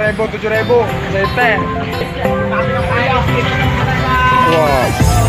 ribu tujuh ribu. Saya teh. Wow.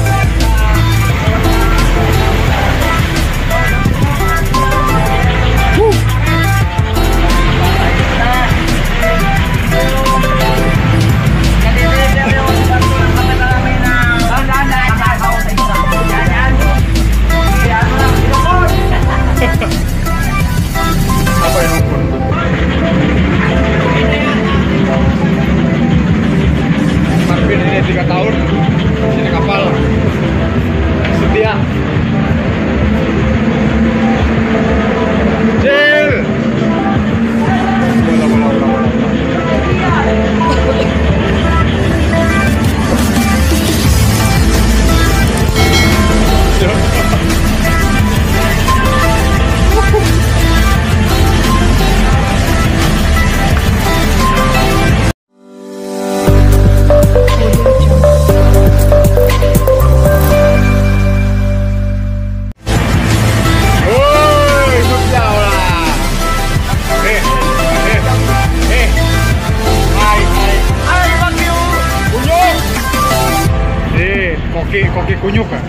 que, con que cuñuca.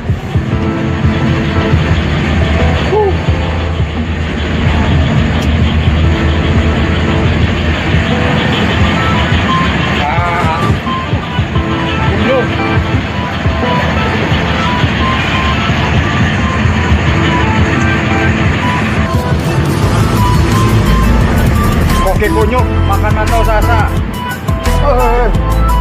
Oke kunyuk, makan atau sasa. Oh,